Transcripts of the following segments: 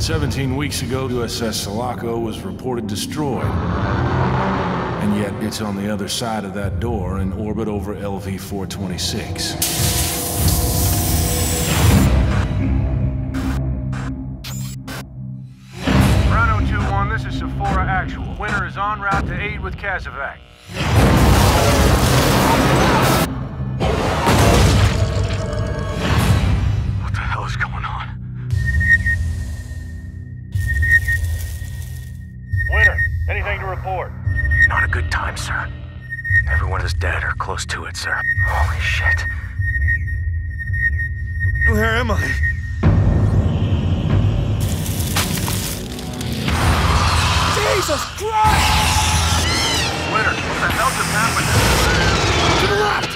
17 weeks ago, USS Sulaco was reported destroyed. And yet, it's on the other side of that door in orbit over LV 426. Rhino 2-1, this is Sephora Actual. Winter is en route to aid with Casevac. Anything to report? Not a good time, sir. Everyone is dead or close to it, sir. Holy shit. Where am I? Jesus Christ! Winter, what the hell just happened? To the left!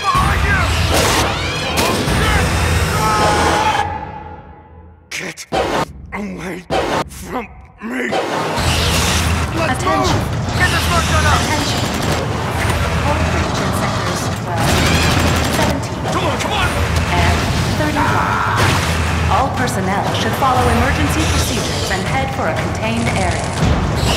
Behind you! Get away from me! Attention. Get this fuck shut up! Attention. Breach in sectors 12, 17, Come on, come on! and 31. All personnel should follow emergency procedures and head for a contained area.